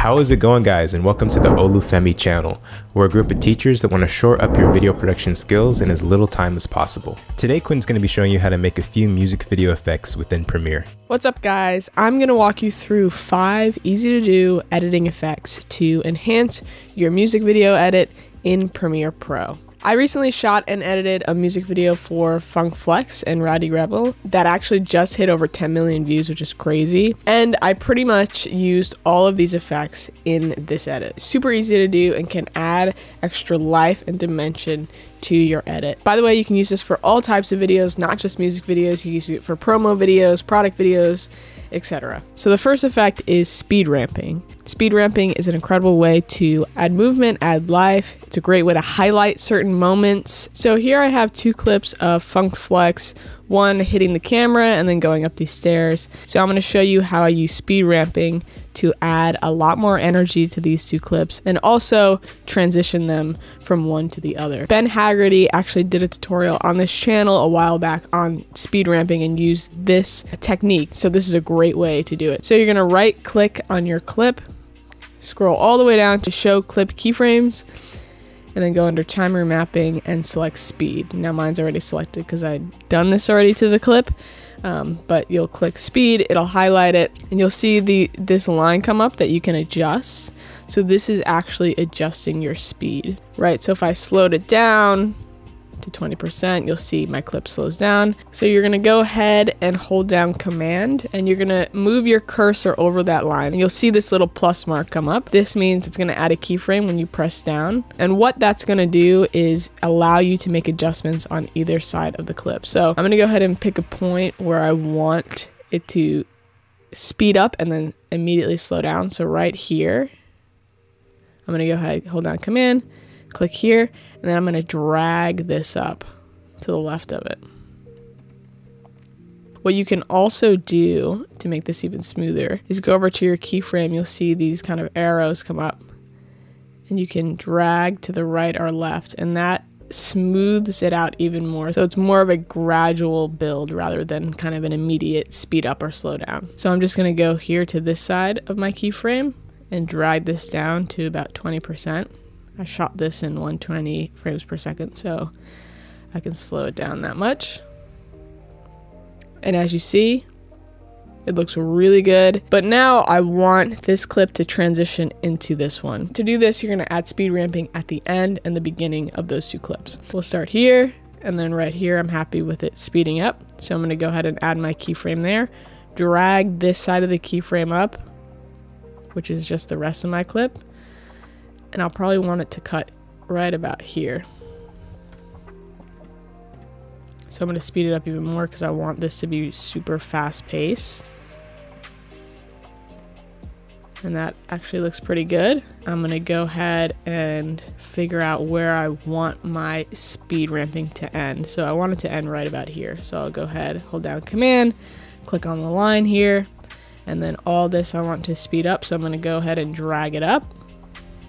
How is it going guys and welcome to the Olufemii channel. We're a group of teachers that want to shore up your video production skills in as little time as possible. Today Quinn's going to be showing you how to make a few music video effects within Premiere. What's up guys? I'm going to walk you through 5 easy to do editing effects to enhance your music video edit in Premiere Pro. I recently shot and edited a music video for Funk Flex and Rowdy Rebel that actually just hit over 10 million views, which is crazy. And I pretty much used all of these effects in this edit. Super easy to do and can add extra life and dimension to your edit. By the way, you can use this for all types of videos, not just music videos. You can use it for promo videos, product videos, etc. So the first effect is speed ramping. Speed ramping is an incredible way to add movement, add life. It's a great way to highlight certain moments. So here I have two clips of Funk Flex, one hitting the camera and then going up these stairs. So I'm going to show you how I use speed ramping to add a lot more energy to these two clips and also transition them from one to the other. Ben Haggerty actually did a tutorial on this channel a while back on speed ramping and used this technique. So this is a great way to do it. So you're to right click on your clip, scroll all the way down to show clip keyframes and then go under time remapping and select speed. Now mine's already selected because I'd done this already to the clip. Um, but you'll click speed, it'll highlight it, and you'll see the this line come up that you can adjust. So this is actually adjusting your speed, right? So if I slowed it down, to 20%, you'll see my clip slows down. So you're gonna go ahead and hold down command and you're gonna move your cursor over that line you'll see this little plus mark come up. This means it's gonna add a keyframe when you press down. And what that's gonna do is allow you to make adjustments on either side of the clip. So I'm gonna go ahead and pick a point where I want it to speed up and then immediately slow down. So right here, I'm gonna go ahead, hold down command, click here, and then I'm going to drag this up to the left of it. What you can also do to make this even smoother is go over to your keyframe. You'll see these kind of arrows come up and you can drag to the right or left and that smooths it out even more. So it's more of a gradual build rather than kind of an immediate speed up or slow down. So I'm just going to go here to this side of my keyframe and drag this down to about 20%. I shot this in 120 frames per second, so I can slow it down that much. And as you see, it looks really good. But now I want this clip to transition into this one. To do this, you're gonna add speed ramping at the end and the beginning of those two clips. We'll start here, and then right here, I'm happy with it speeding up. So I'm gonna go ahead and add my keyframe there, drag this side of the keyframe up, which is just the rest of my clip, and I'll probably want it to cut right about here. So I'm going to speed it up even more because I want this to be super fast pace. And that actually looks pretty good. I'm going to go ahead and figure out where I want my speed ramping to end. So I want it to end right about here. So I'll go ahead, hold down command, click on the line here, and then all this I want to speed up. So I'm going to go ahead and drag it up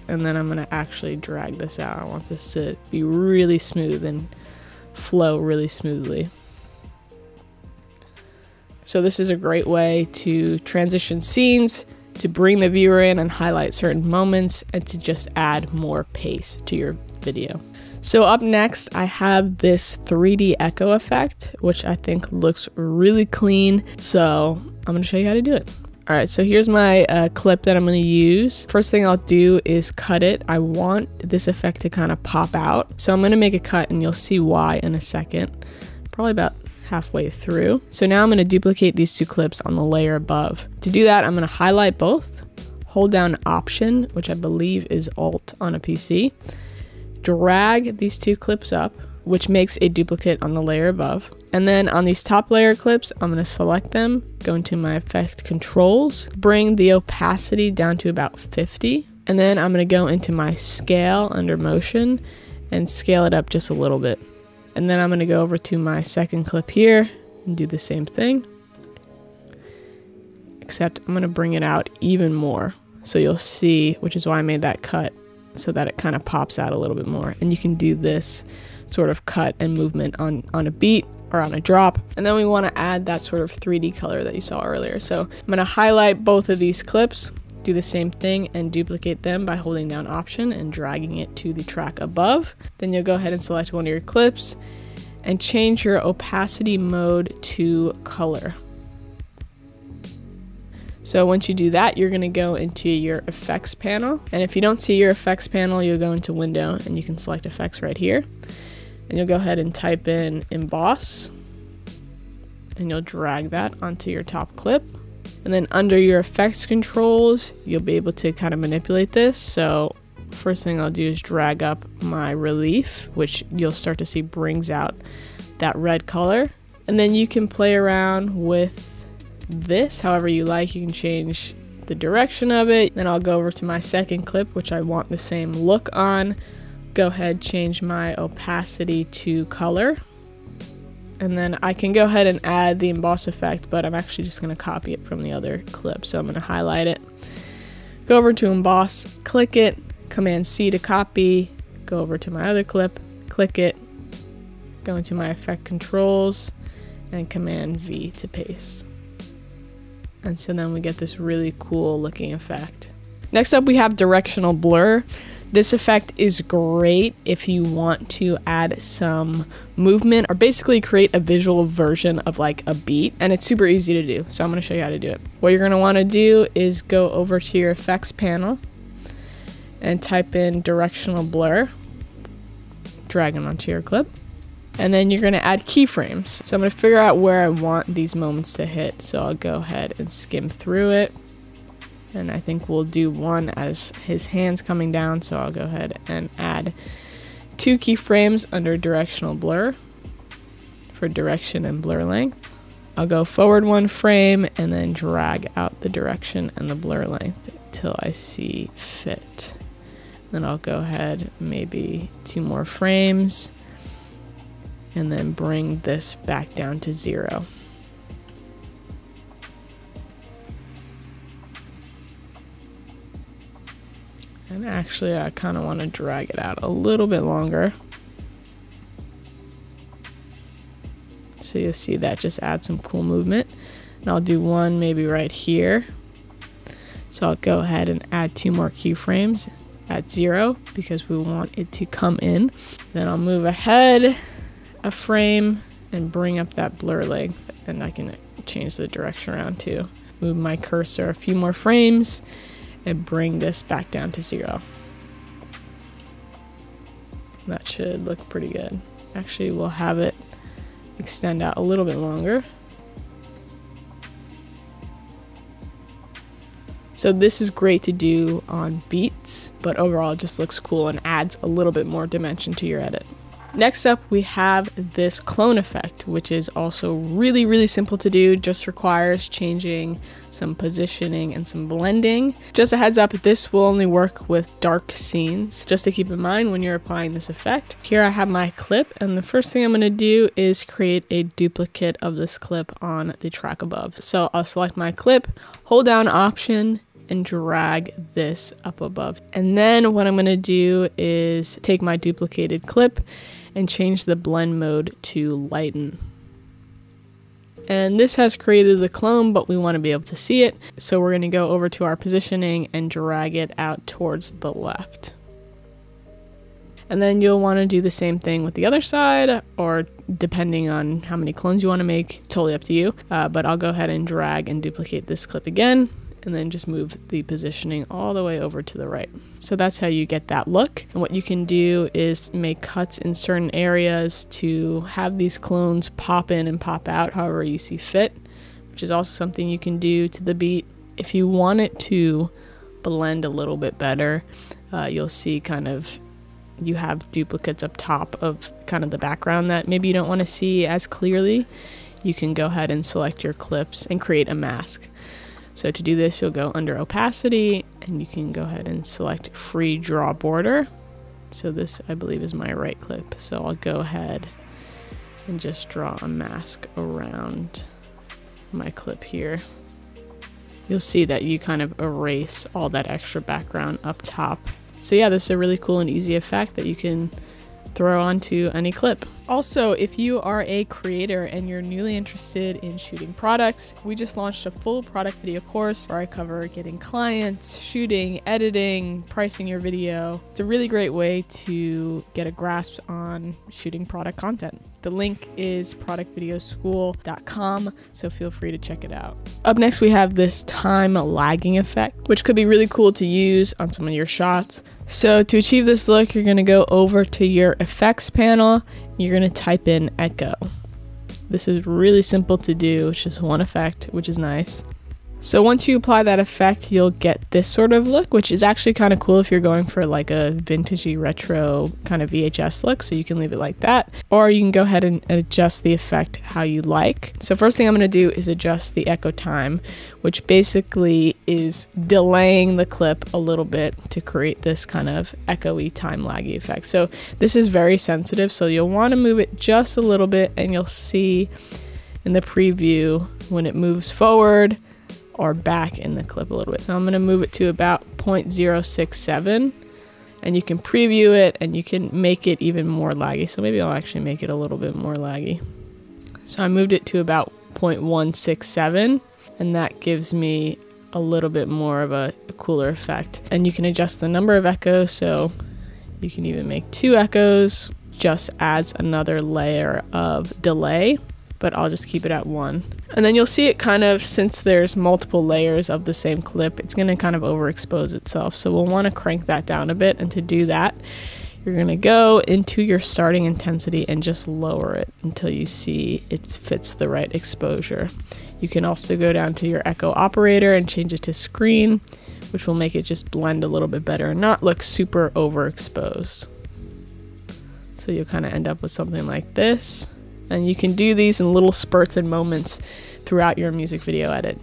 and then I'm going to actually drag this out. I want this to be really smooth and flow really smoothly. So this is a great way to transition scenes, to bring the viewer in and highlight certain moments, and to just add more pace to your video. So up next, I have this 3D echo effect, which I think looks really clean. So I'm gonna show you how to do it. All right, so here's my uh, clip that I'm gonna use. First thing I'll do is cut it. I want this effect to kind of pop out. So I'm gonna make a cut and you'll see why in a second. Probably about halfway through. So now I'm gonna duplicate these two clips on the layer above. To do that, I'm gonna highlight both, hold down Option, which I believe is Alt on a PC, drag these two clips up, which makes a duplicate on the layer above. And then on these top layer clips, I'm going to select them, go into my effect controls, bring the opacity down to about 50. And then I'm going to go into my scale under motion and scale it up just a little bit. And then I'm going to go over to my second clip here and do the same thing. Except I'm going to bring it out even more. So you'll see, which is why I made that cut, so that it kind of pops out a little bit more. And you can do this sort of cut and movement on, on a beat or on a drop. And then we want to add that sort of 3D color that you saw earlier. So I'm going to highlight both of these clips, do the same thing and duplicate them by holding down option and dragging it to the track above. Then you'll go ahead and select one of your clips and change your opacity mode to color. So once you do that, you're gonna go into your effects panel. And if you don't see your effects panel, you'll go into window and you can select effects right here. And you'll go ahead and type in emboss and you'll drag that onto your top clip. And then under your effects controls, you'll be able to kind of manipulate this. So first thing I'll do is drag up my relief, which you'll start to see brings out that red color. And then you can play around with this however you like. You can change the direction of it. Then I'll go over to my second clip, which I want the same look on. Go ahead, change my opacity to color and then I can go ahead and add the emboss effect, but I'm actually just going to copy it from the other clip. So I'm going to highlight it, go over to emboss, click it, Command C to copy, go over to my other clip, click it, go into my effect controls, and Command V to paste. And so then we get this really cool looking effect. Next up we have directional blur. This effect is great if you want to add some movement or basically create a visual version of like a beat and it's super easy to do. So I'm going to show you how to do it. What you're going to want to do is go over to your effects panel and type in directional blur, drag it onto your clip. And then you're going to add keyframes. So I'm going to figure out where I want these moments to hit. So I'll go ahead and skim through it and I think we'll do one as his hands coming down so I'll go ahead and add two keyframes under directional blur for direction and blur length. I'll go forward one frame and then drag out the direction and the blur length till I see fit. Then I'll go ahead maybe two more frames and then bring this back down to zero And actually, I kind of want to drag it out a little bit longer. So you'll see that just adds some cool movement. And I'll do one maybe right here. So I'll go ahead and add two more keyframes at zero because we want it to come in. Then I'll move ahead a frame and bring up that blur length. and I can change the direction around too. Move my cursor a few more frames and bring this back down to zero. That should look pretty good. Actually, we'll have it extend out a little bit longer. So this is great to do on beats, but overall it just looks cool and adds a little bit more dimension to your edit. Next up, we have this clone effect, which is also really, really simple to do, just requires changing some positioning and some blending. Just a heads up, this will only work with dark scenes, just to keep in mind when you're applying this effect. Here I have my clip, and the first thing I'm gonna do is create a duplicate of this clip on the track above. So I'll select my clip, hold down Option, and drag this up above. And then what I'm gonna do is take my duplicated clip and change the blend mode to lighten. And this has created the clone, but we want to be able to see it. So we're going to go over to our positioning and drag it out towards the left. And then you'll want to do the same thing with the other side, or depending on how many clones you want to make, totally up to you. Uh, but I'll go ahead and drag and duplicate this clip again and then just move the positioning all the way over to the right. So that's how you get that look. And what you can do is make cuts in certain areas to have these clones pop in and pop out however you see fit, which is also something you can do to the beat. If you want it to blend a little bit better, uh, you'll see kind of you have duplicates up top of kind of the background that maybe you don't want to see as clearly. You can go ahead and select your clips and create a mask. So to do this, you'll go under opacity and you can go ahead and select free draw border. So this, I believe, is my right clip. So I'll go ahead and just draw a mask around my clip here. You'll see that you kind of erase all that extra background up top. So yeah, this is a really cool and easy effect that you can throw onto any clip. Also, if you are a creator and you're newly interested in shooting products, we just launched a full product video course where I cover getting clients, shooting, editing, pricing your video. It's a really great way to get a grasp on shooting product content. The link is productvideoschool.com, so feel free to check it out. Up next, we have this time lagging effect, which could be really cool to use on some of your shots. So to achieve this look, you're gonna go over to your effects panel, you're gonna type in echo. This is really simple to do, it's just one effect, which is nice. So once you apply that effect, you'll get this sort of look, which is actually kind of cool if you're going for like a vintagey retro kind of VHS look. So you can leave it like that, or you can go ahead and adjust the effect how you like. So first thing I'm going to do is adjust the echo time, which basically is delaying the clip a little bit to create this kind of echoey time laggy effect. So this is very sensitive. So you'll want to move it just a little bit and you'll see in the preview when it moves forward, or back in the clip a little bit. So I'm going to move it to about 0.067 and you can preview it and you can make it even more laggy. So maybe I'll actually make it a little bit more laggy. So I moved it to about 0.167 and that gives me a little bit more of a, a cooler effect. And you can adjust the number of echoes so you can even make two echoes just adds another layer of delay but I'll just keep it at one. And then you'll see it kind of, since there's multiple layers of the same clip, it's gonna kind of overexpose itself. So we'll wanna crank that down a bit. And to do that, you're gonna go into your starting intensity and just lower it until you see it fits the right exposure. You can also go down to your echo operator and change it to screen, which will make it just blend a little bit better and not look super overexposed. So you'll kind of end up with something like this. And you can do these in little spurts and moments throughout your music video edit.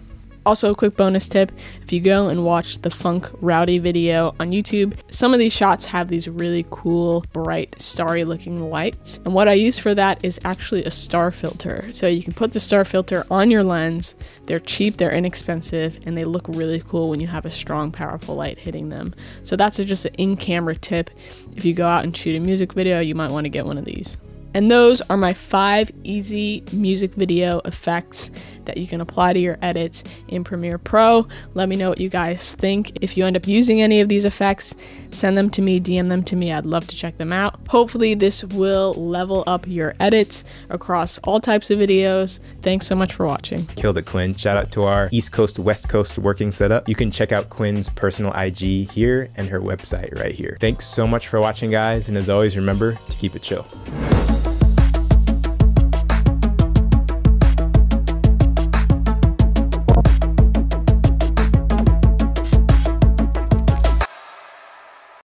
Also, a quick bonus tip if you go and watch the Funk Rowdy video on YouTube, some of these shots have these really cool, bright, starry looking lights. And what I use for that is actually a star filter. So you can put the star filter on your lens. They're cheap, they're inexpensive, and they look really cool when you have a strong, powerful light hitting them. So that's just an in camera tip. If you go out and shoot a music video, you might want to get one of these. And those are my five easy music video effects that you can apply to your edits in Premiere Pro. Let me know what you guys think. If you end up using any of these effects, send them to me, DM them to me. I'd love to check them out. Hopefully, this will level up your edits across all types of videos. Thanks so much for watching. Killed it, Quinn. Shout out to our East Coast, West Coast working setup. You can check out Quinn's personal IG here and her website right here. Thanks so much for watching, guys. And as always, remember to keep it chill.